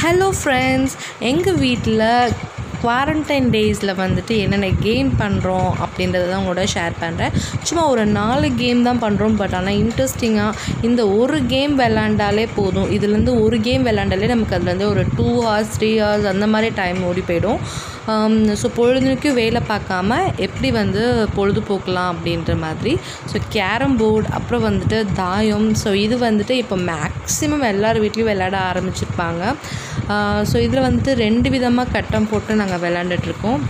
Hello friends எங்கள் வீட்டில் quarantine டேஸில் வந்துட்டு என்னென்ன கேம் பண்ணுறோம் அப்படின்றத தான் உங்களோட ஷேர் பண்ணுறேன் சும்மா ஒரு நாலு கேம் தான் பண்ணுறோம் பட் ஆனால் இன்ட்ரெஸ்டிங்காக இந்த ஒரு கேம் விளாண்டாலே போதும். இதுலேருந்து ஒரு கேம் விளாண்டாலே நமக்கு அதுலேருந்து ஒரு டூ ஹவர்ஸ் த்ரீ ஹவர்ஸ் அந்த மாதிரி டைம் ஓடி போயிடும். Um, ஸோ பொழுதுக்கும் வேலை பார்க்காம எப்படி வந்து பொழுதுபோக்கலாம் அப்படின்ற மாதிரி. ஸோ கேரம் போர்டு அப்புறம் வந்துட்டு தாயம். ஸோ இது வந்துட்டு இப்போ மேக்ஸிமம் எல்லார் வீட்லேயும் விளையாட ஆரம்பிச்சிருப்பாங்க. Uh, ஸோ இதில் வந்துட்டு ரெண்டு விதமாக கட்டம் போட்டு நாங்கள் விளாண்டுட்ருக்கோம்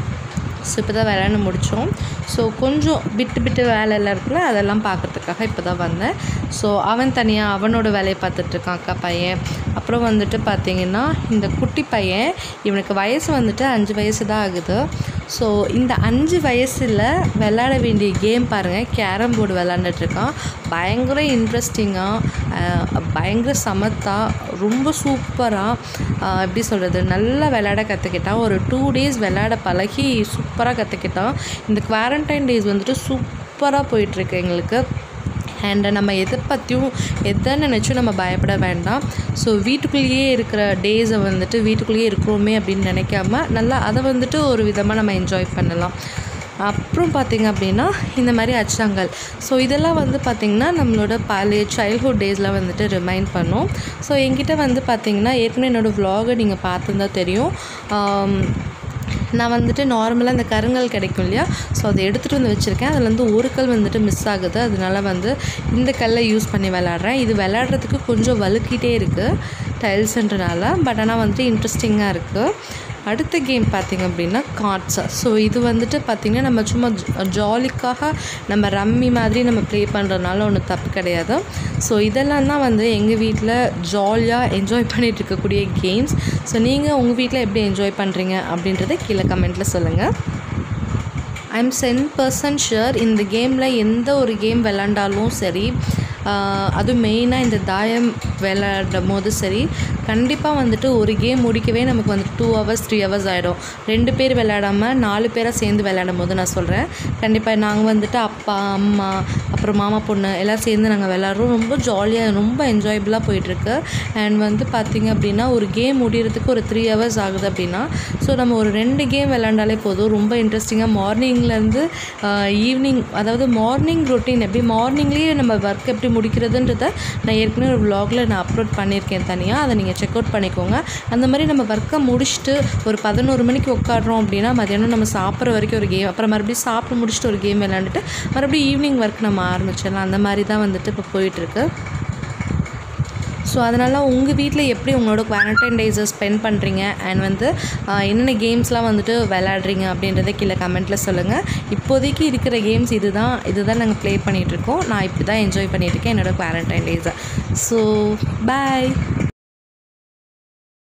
ஸோ இப்போ தான் வேலைன்னு முடித்தோம் ஸோ கொஞ்சம் விட்டு விட்டு வேலை எல்லாம் இருக்குல்ல அதெல்லாம் பார்க்கறதுக்காக இப்போ தான் வந்தேன். ஸோ அவன் தனியாக அவனோட வேலையை பார்த்துட்ருக்கான் அக்கா பையன். அப்புறம் வந்துட்டு பார்த்திங்கன்னா இந்த குட்டி பையன் இவனுக்கு வயசு வந்துட்டு அஞ்சு வயசு தான் ஆகுது. ஸோ இந்த அஞ்சு வயசில் விளையாட வேண்டிய கேம் பாருங்கள் கேரம் போர்டு விளாண்டுட்ருக்கான் பயங்கர இன்ட்ரெஸ்டிங்காக பயங்கர சமத்தாக ரொம்ப சூப்பராக எப்படி சொல்கிறது நல்லா விளையாட கற்றுக்கிட்டான் ஒரு டூ டேஸ் விளையாட பழகி சூப்பராக கற்றுக்கிட்டான் இந்த குவாரண்டைன் டேஸ் வந்துட்டு சூப்பராக போயிட்டுருக்கு எங்களுக்கு. அண்ட் நம்ம எதை பற்றியும் எதை நினச்சும் நம்ம பயப்பட வேண்டாம். ஸோ வீட்டுக்குள்ளேயே இருக்கிற டேஸை வந்துட்டு வீட்டுக்குள்ளேயே இருக்கிறோமே அப்படின்னு நினைக்காம நல்லா அதை வந்துட்டு ஒரு விதமாக நம்ம என்ஜாய் பண்ணலாம். அப்புறம் பார்த்திங்க அப்படின்னா இந்த மாதிரி அச்சாங்கல் ஸோ இதெல்லாம் வந்து பார்த்திங்கன்னா நம்மளோட பழைய சைல்ட்ஹுட் டேஸில் வந்துட்டு ரிமைண்ட் பண்ணும். ஸோ என்கிட்ட வந்து பார்த்திங்கன்னா ஏற்கனவே என்னோடய வ்ளாகை நீங்கள் பார்த்துருந்தா தெரியும். நான் வந்துட்டு நார்மலாக இந்த கருங்கல் கிடைக்கும் இல்லையா? ஸோ அதை எடுத்துகிட்டு வந்து வச்சுருக்கேன். அதில் வந்து ஒரு கல் வந்துட்டு மிஸ் ஆகுது. அதனால வந்து இந்த கல்லை யூஸ் பண்ணி விளாட்றேன் இது விளாட்றதுக்கு கொஞ்சம் வலுக்கிட்டே இருக்குது டைல்ஸுன்றனால பட் ஆனால் வந்துட்டு இன்ட்ரெஸ்டிங்காக இருக்குது அடுத்த கேம் பார்த்திங்க அப்படின்னா கார்ட்ஸா ஸோ இது வந்துட்டு பார்த்திங்கன்னா நம்ம சும்மா ஜாலிக்காக நம்ம ரம்மி மாதிரி நம்ம ப்ளே பண்ணுறதுனால ஒன்றும் தப்பு கிடையாது. ஸோ இதெல்லாம் தான் வந்து எங்கள் வீட்டில் ஜாலியாக என்ஜாய் பண்ணிகிட்டு இருக்கக்கூடிய கேம்ஸ் ஸோ நீங்கள் உங்கள் வீட்டில் எப்படி என்ஜாய் பண்ணுறீங்க அப்படின்றத கீழே கமெண்ட்டில் சொல்லுங்கள் ஐம் சென் பர்சன்ட் ஷுர் இந்த கேமில் எந்த ஒரு கேம் விளாண்டாலும் சரி அதுவும் மெயினாக இந்த தாயம் விளையாடும் போது சரி கண்டிப்பாக வந்துட்டு ஒரு கேம் முடிக்கவே நமக்கு வந்து டூ ஹவர்ஸ் த்ரீ ஹவர்ஸ் ஆகிடும் ரெண்டு பேர் விளையாடாமல் நாலு பேராக சேர்ந்து விளையாடும் போது நான் சொல்கிறேன் கண்டிப்பாக நாங்கள் வந்துட்டு அப்பா அம்மா அப்புறம் மாமா பொண்ணு எல்லோரும் சேர்ந்து நாங்கள் விளாட்றோம் ரொம்ப ஜாலியாக ரொம்ப என்ஜாயபிளாக போயிட்டுருக்கு. அண்ட் வந்து பார்த்திங்க அப்படின்னா ஒரு கேம் முடிகிறதுக்கு ஒரு த்ரீ ஹவர்ஸ் ஆகுது அப்படின்னா ஸோ நம்ம ஒரு ரெண்டு கேம் விளாண்டாலே போதும். ரொம்ப இன்ட்ரெஸ்டிங்காக மார்னிங்லேருந்து ஈவினிங் அதாவது மார்னிங் ரொட்டீன் எப்படி மார்னிங்லேயே நம்ம ஒர்க் எப்படி முடிக்கிறதுன்றத நான் ஏற்கனவே ஒரு விலாகில் நான் அப்லோட் பண்ணியிருக்கேன் தனியாக அதை நீங்கள் செக் அவுட் பண்ணிக்கோங்க. அந்த மாதிரி நம்ம ஒர்க்கை முடிச்சுட்டு ஒரு பதினோரு மணிக்கு உட்காடுறோம் அப்படின்னா மதியானம் நம்ம சாப்பிட்ற வரைக்கும் ஒரு கேம் அப்புறம் மறுபடியும் சாப்பிட்டு முடிச்சுட்டு ஒரு கேம் விளாண்டுட்டு மறுபடியும் ஈவினிங் ஒர்க் நம்ம ஆரம்பிச்சிடலாம். அந்த மாதிரி தான் வந்துட்டு இப்போ போயிட்டுருக்கு ஸோ அதனால் உங்கள் வீட்டில் எப்படி உங்களோட குவாரண்டைன் டேஸை ஸ்பெண்ட் பண்ணுறீங்க அண்ட் வந்து என்னென்ன கேம்ஸ்லாம் வந்துட்டு விளையாடுறீங்க அப்படின்றத கீழே கமெண்ட்டில் சொல்லுங்கள் இப்போதைக்கு இருக்கிற கேம்ஸ் இது தான் இது தான் நாங்கள் ப்ளே பண்ணிகிட்ருக்கோம் நான் இப்படி தான் என்ஜாய் பண்ணிகிட்ருக்கேன் என்னோடய குவாரண்டைன் டேஸை ஸோ பாய்